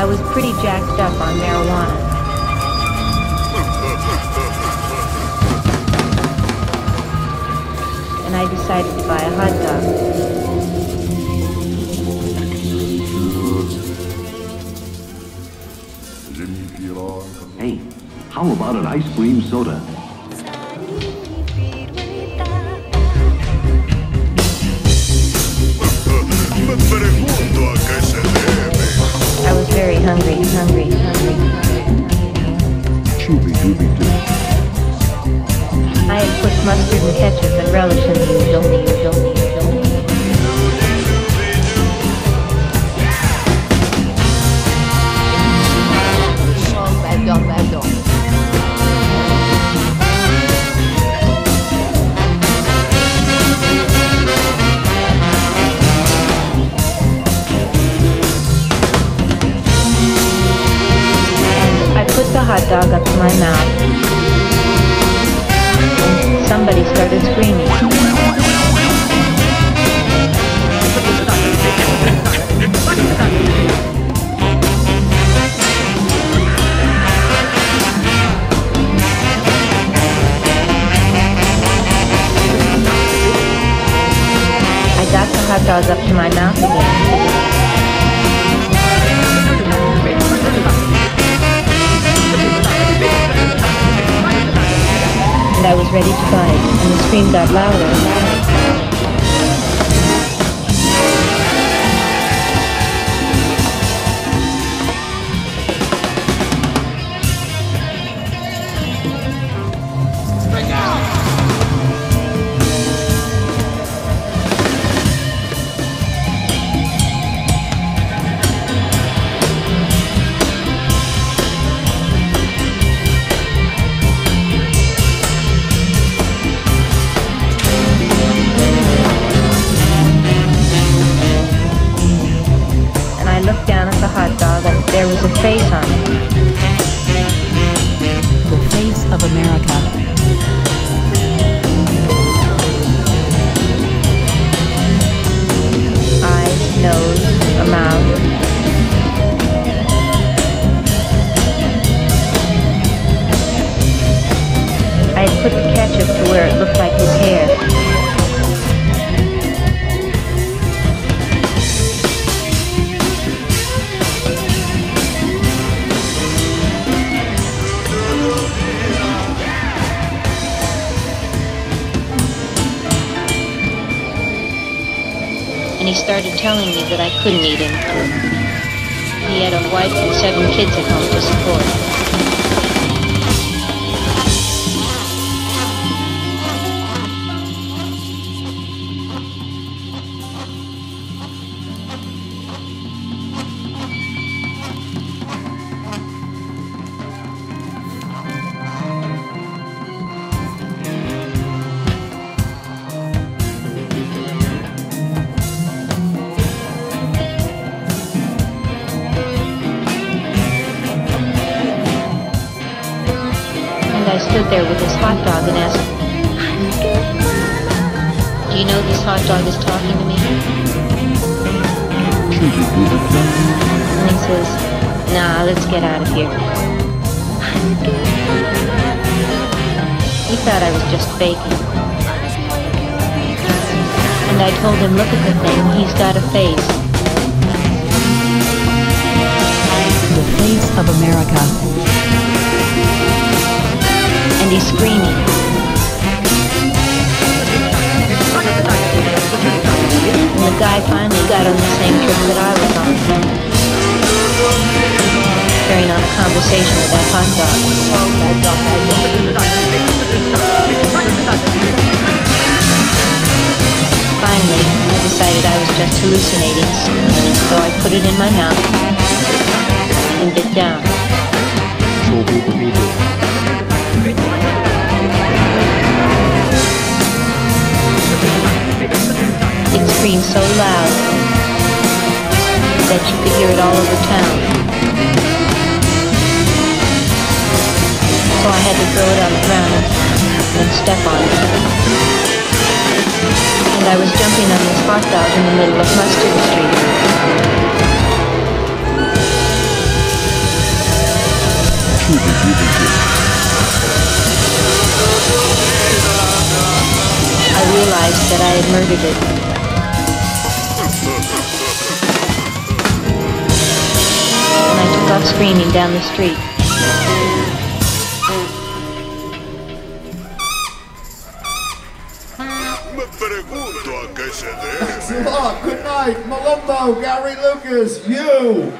I was pretty jacked up on marijuana. and I decided to buy a hot dog. About an ice cream soda? Dog up to my mouth. Somebody started screaming. I got the hot dog up to my mouth again. I was ready to bite, and the scream got louder and louder. There was a face on it. The face of America. Eyes, nose, a mouth. I had put the ketchup to where it looked like started telling me that I couldn't eat him. He had a wife and seven kids at home to support. I stood there with this hot dog and asked, Do you know this hot dog is talking to me? And he says, Nah, let's get out of here. He thought I was just faking. And I told him, Look at the thing, he's got a face. The face of America. And he's screaming. And the guy finally got on the same trip that I was on. Carrying on a conversation with that hot dog. Finally, I decided I was just hallucinating, so I put it in my mouth and bit down. It screamed so loud that you could hear it all over town. So I had to throw it on the ground and, step on it. And I was jumping on this hot dog in the middle of Mustard Street. I realized that I had murdered it. Off screaming down the street. Me pregunto a qué se debe. Good night, M'lumbo, Gary Lucas, you.